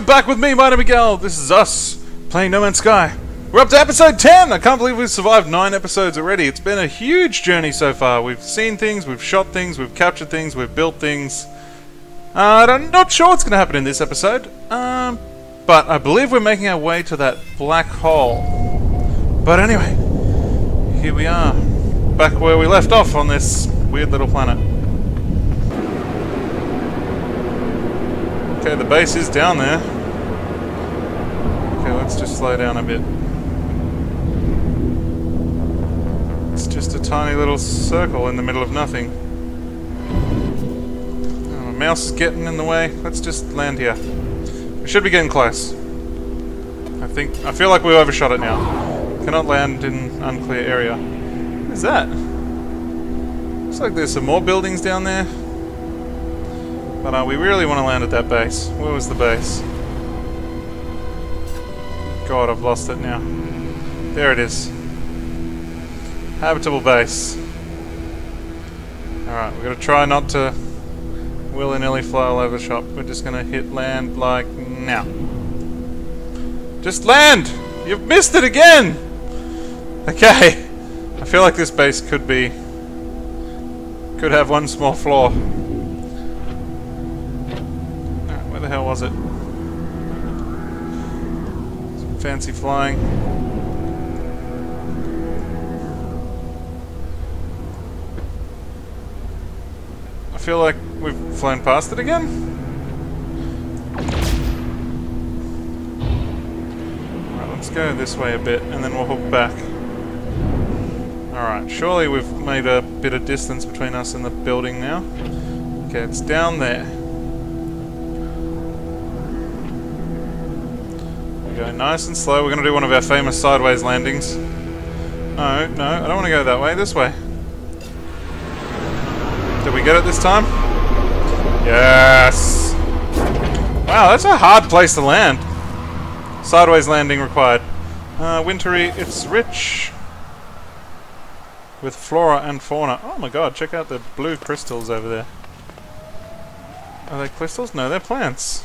You're back with me, Mighty Migal. This is us playing No Man's Sky. We're up to episode 10! I can't believe we've survived 9 episodes already. It's been a huge journey so far. We've seen things, we've shot things, we've captured things, we've built things. Uh, I'm not sure what's going to happen in this episode, um, but I believe we're making our way to that black hole. But anyway, here we are, back where we left off on this weird little planet. Okay, the base is down there. Okay, let's just slow down a bit. It's just a tiny little circle in the middle of nothing. Oh, mouse is getting in the way. Let's just land here. We should be getting close. I think... I feel like we overshot it now. Cannot land in unclear area. What is that? Looks like there's some more buildings down there. But uh, we really want to land at that base. Where was the base? God, I've lost it now. There it is. Habitable base. Alright, we're going to try not to willy-nilly fly all over the shop. We're just going to hit land like now. Just land! You've missed it again! Okay. I feel like this base could be... Could have one small flaw. Where the hell was it? Some fancy flying. I feel like we've flown past it again. Let's go this way a bit and then we'll hook back. Alright, surely we've made a bit of distance between us and the building now. Okay, it's down there. Go nice and slow. We're going to do one of our famous sideways landings. No, no, I don't want to go that way. This way. Did we get it this time? Yes! Wow, that's a hard place to land. Sideways landing required. Uh, wintry, it's rich with flora and fauna. Oh my god, check out the blue crystals over there. Are they crystals? No, they're plants.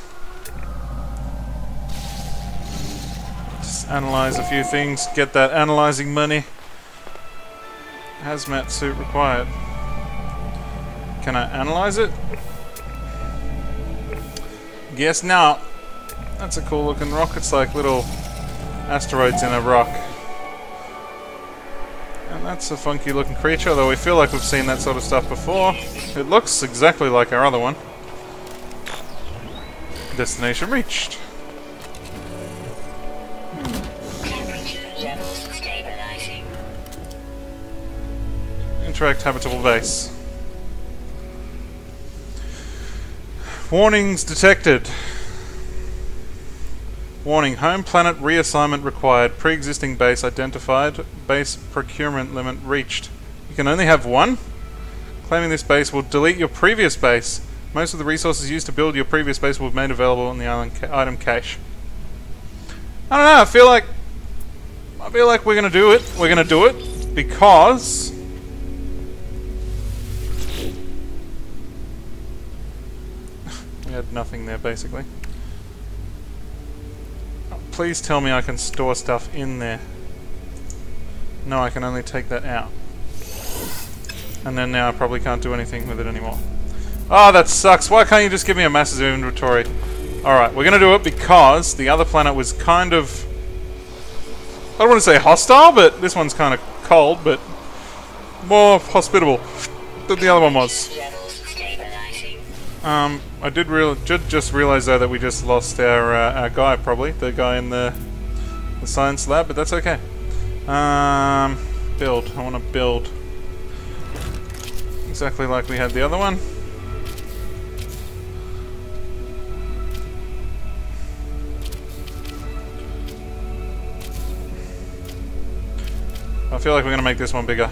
Analyze a few things, get that analyzing money. Hazmat suit required. Can I analyze it? Guess not. That's a cool looking rock. It's like little asteroids in a rock. And that's a funky looking creature, though we feel like we've seen that sort of stuff before. It looks exactly like our other one. Destination reached. Interact habitable base. Warnings detected. Warning, home planet reassignment required. Pre-existing base identified. Base procurement limit reached. You can only have one? Claiming this base will delete your previous base. Most of the resources used to build your previous base will be made available in the island ca item cache. I don't know, I feel like... I feel like we're gonna do it. We're gonna do it because... nothing there, basically. Please tell me I can store stuff in there. No, I can only take that out. And then now I probably can't do anything with it anymore. Oh, that sucks. Why can't you just give me a massive inventory? Alright, we're going to do it because the other planet was kind of... I don't want to say hostile, but this one's kind of cold, but more hospitable than the other one was. Um, I did real just realize though that we just lost our uh, our guy probably the guy in the the science lab, but that's okay. Um, build. I want to build exactly like we had the other one. I feel like we're gonna make this one bigger.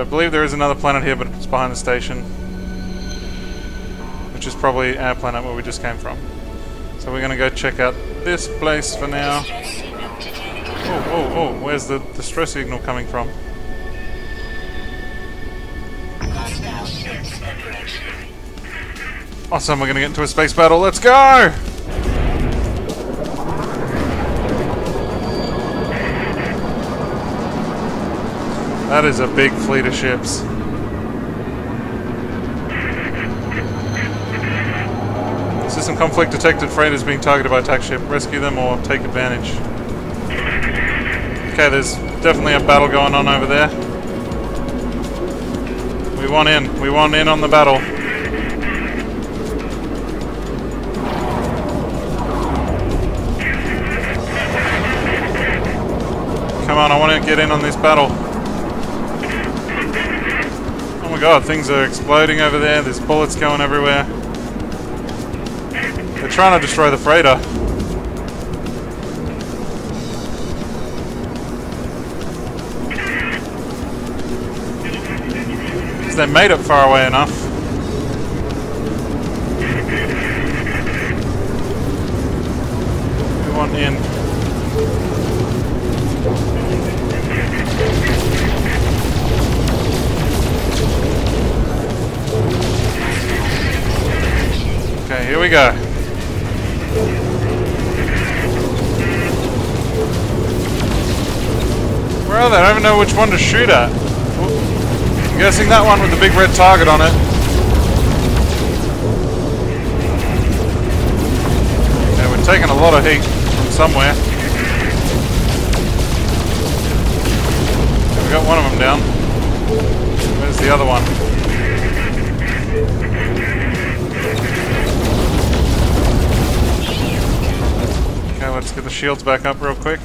I believe there is another planet here, but it's behind the station. Which is probably our planet where we just came from. So we're going to go check out this place for now. Oh, oh, oh, where's the distress signal coming from? Awesome, we're gonna get into a space battle, let's go! That is a big fleet of ships. System conflict detected. Freight is being targeted by attack ship. Rescue them or take advantage. Okay, there's definitely a battle going on over there. We want in. We want in on the battle. Come on, I want to get in on this battle. God, things are exploding over there. There's bullets going everywhere. They're trying to destroy the freighter. Because they made it far away enough. We want in. Here we go. Where are they? I don't even know which one to shoot at. I'm guessing that one with the big red target on it. Okay, we're taking a lot of heat from somewhere. We got one of them down. Where's the other one? Let's get the shields back up real quick.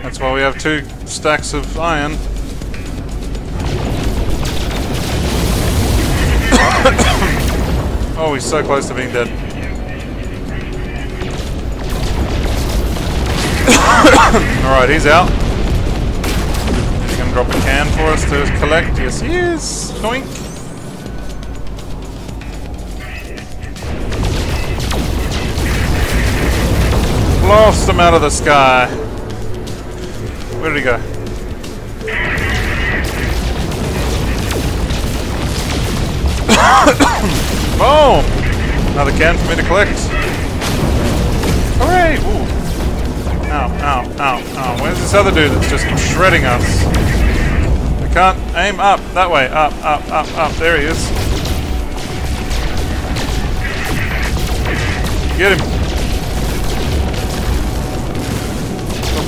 That's why we have two stacks of iron. oh, he's so close to being dead. Alright, he's out. He's gonna drop a can for us to collect. Yes, he is. Doink. Blast him out of the sky. Where did he go? Boom! Another can for me to collect. Hooray! Ooh. Ow, ow, ow, ow. Where's this other dude that's just shredding us? I can't aim up. That way. Up, up, up, up. There he is. Get him.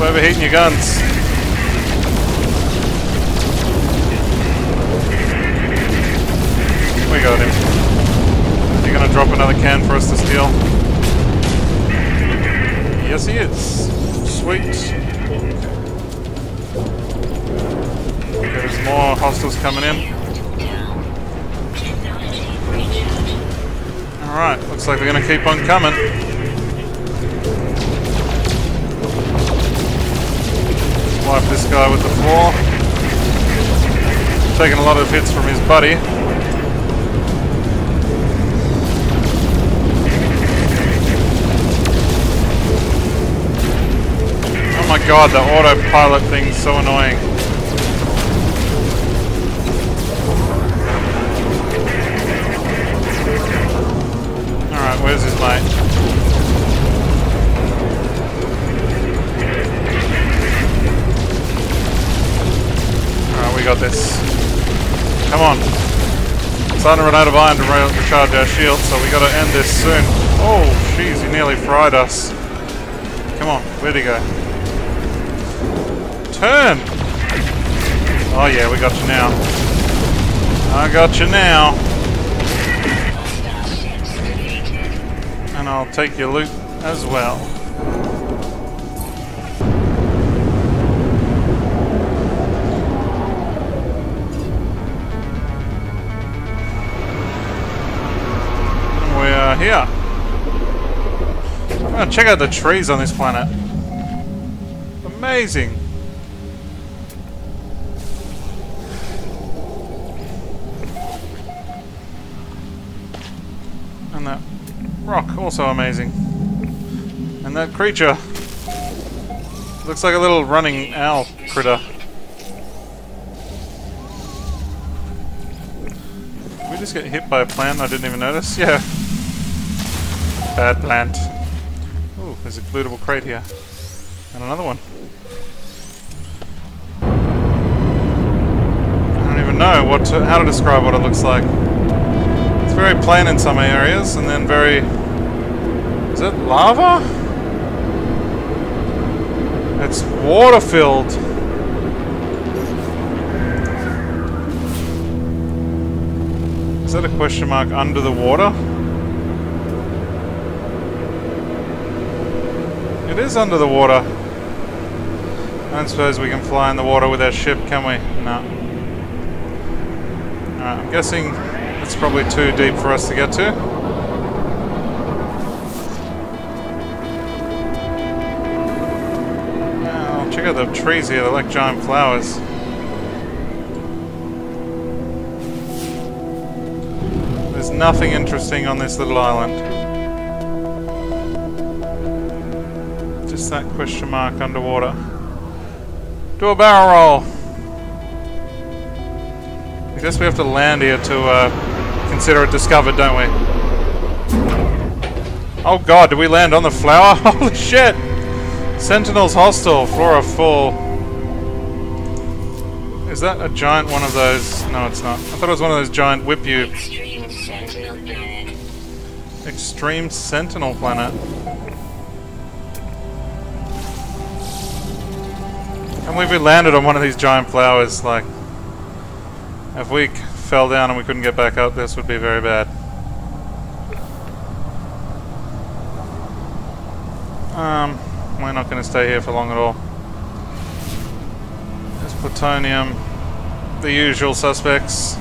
Overheating your guns. We got him. You gonna drop another can for us to steal? Yes, he is. Sweet. There's more hostiles coming in. Alright, looks like they're gonna keep on coming. Wipe this guy with the floor. Taking a lot of hits from his buddy. Oh my god, the autopilot thing's so annoying. Alright, where's his mate? Got this. Come on. Starting to run out of iron to recharge our shield, so we gotta end this soon. Oh, jeez, he nearly fried us. Come on, where'd he go? Turn! Oh yeah, we got you now. I got you now. And I'll take your loot as well. Here. I'm check out the trees on this planet. Amazing. And that rock, also amazing. And And that creature looks like a little running owl critter. Did we just get hit by a plant I didn't even notice? Yeah. Bad plant. Ooh, there's a lootable crate here. And another one. I don't even know what to, how to describe what it looks like. It's very plain in some areas, and then very... Is it lava? It's water-filled. Is that a question mark under the water? It is under the water. I don't suppose we can fly in the water with our ship, can we? No. I'm guessing it's probably too deep for us to get to. Oh, check out the trees here, they're like giant flowers. There's nothing interesting on this little island. That question mark underwater. Do a barrel roll! I guess we have to land here to uh, consider it discovered, don't we? Oh god, did we land on the flower? Holy shit! Sentinels hostile, flora full. Is that a giant one of those? No, it's not. I thought it was one of those giant whip you. Extreme Sentinel planet. Extreme Sentinel planet. And we landed on one of these giant flowers, like... If we fell down and we couldn't get back up, this would be very bad. Um, we're not going to stay here for long at all. There's plutonium. The usual suspects.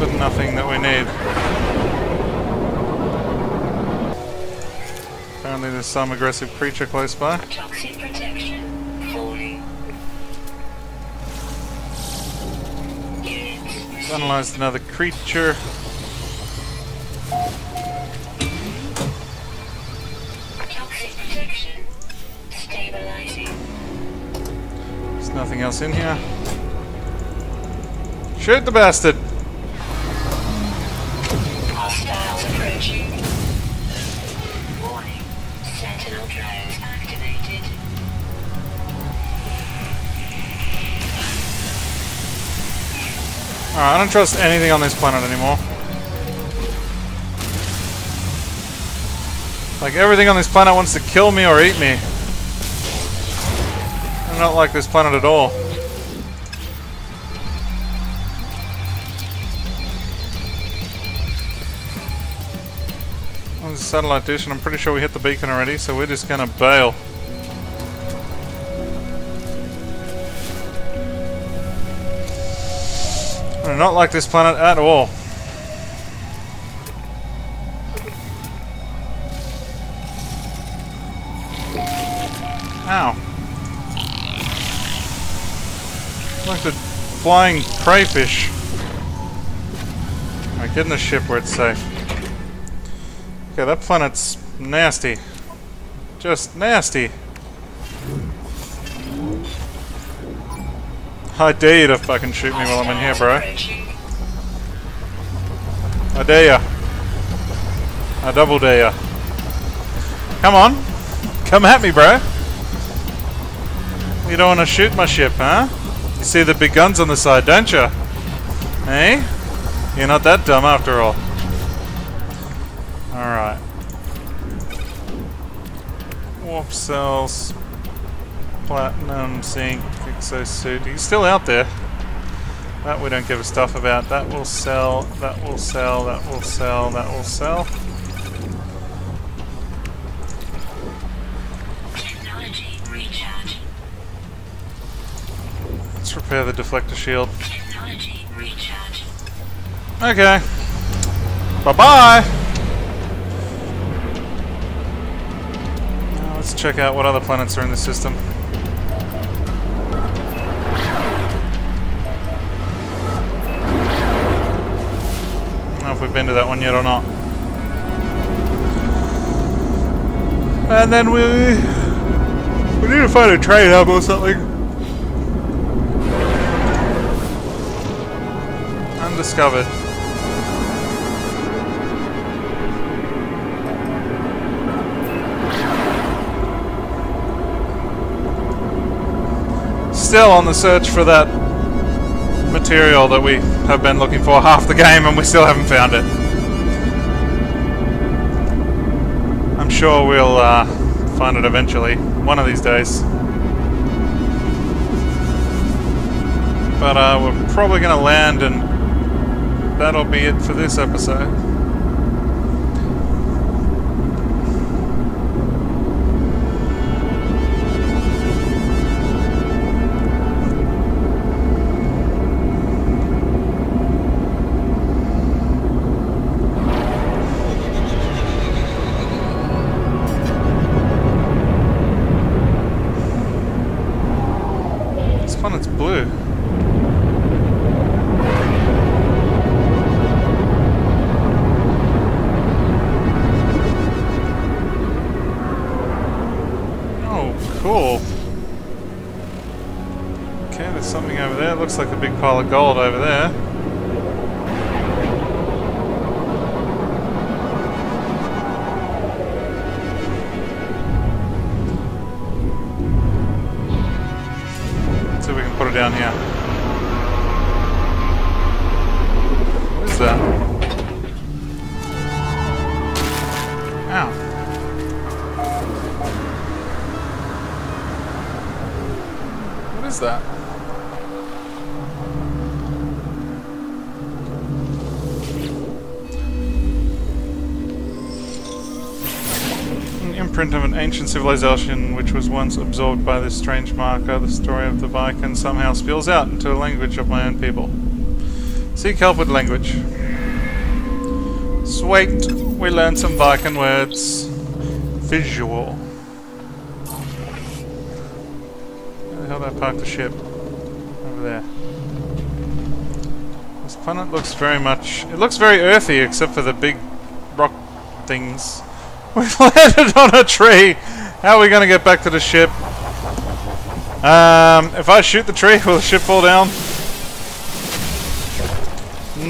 But nothing that we need. Apparently there's some aggressive creature close by. Toxic protection. Falling. Analyzed another creature. Toxic protection. Stabilizing. There's nothing else in here. Shoot the bastard! I don't trust anything on this planet anymore. Like, everything on this planet wants to kill me or eat me. I don't like this planet at all. Satellite dish, and I'm pretty sure we hit the beacon already, so we're just gonna bail. I do not like this planet at all. Ow. Like the flying crayfish. Alright, get in the ship where it's safe. Okay, that planet's nasty. Just nasty. I dare you to fucking shoot me while I'm in here, bro. I dare ya. I double dare ya. Come on. Come at me, bro. You don't want to shoot my ship, huh? You see the big guns on the side, don't you? Eh? You're not that dumb after all. Alright. Warp cells. Platinum, zinc, exosuit. He's still out there. That we don't give a stuff about. That will sell, that will sell, that will sell, that will sell. Technology recharge. Let's repair the deflector shield. Technology recharge. Okay. Bye-bye! Now let's check out what other planets are in the system. Been to that one yet or not. And then we we need to find a trade hub or something. Undiscovered. Still on the search for that material that we have been looking for half the game and we still haven't found it. I'm sure we'll uh, find it eventually, one of these days. But uh, we're probably going to land and that'll be it for this episode. Pile of gold over there. See if we can put it down here. What is that? Ancient civilization which was once absorbed by this strange marker. The story of the Vy'keen somehow spills out into a language of my own people. Seek help with language. Sweet. We learned some Vy'keen words. Visual. Where the hell did I park the ship? Over there. This planet looks very much... It looks very earthy except for the big rock things. We've landed on a tree! How are we going to get back to the ship? Um, if I shoot the tree, will the ship fall down?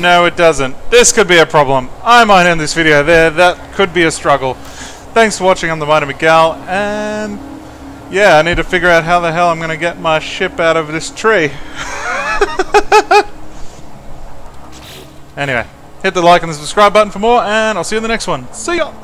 No, it doesn't. This could be a problem. I might end this video there. That could be a struggle. Thanks for watching. I'm the Mighty Migal, and yeah, I need to figure out how the hell I'm going to get my ship out of this tree. anyway, hit the like and the subscribe button for more, and I'll see you in the next one. See ya!